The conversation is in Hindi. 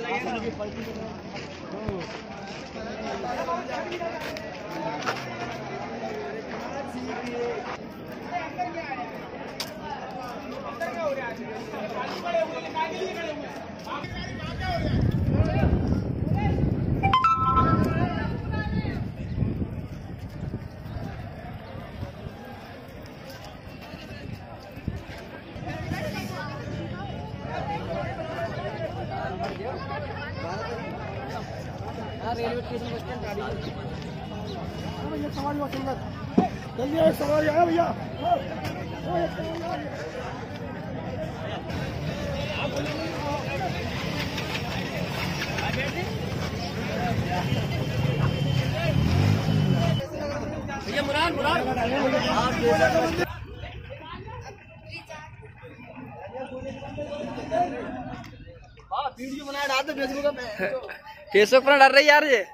लगेगा रेलवे स्टेशन बस स्टैंड जल्दी आओ, सवारी आया भैया। भैया मुराद मुराद। वीडियो बनाया डाल दो फेसबुक पे। फेसबुक पर डर रही यार ये?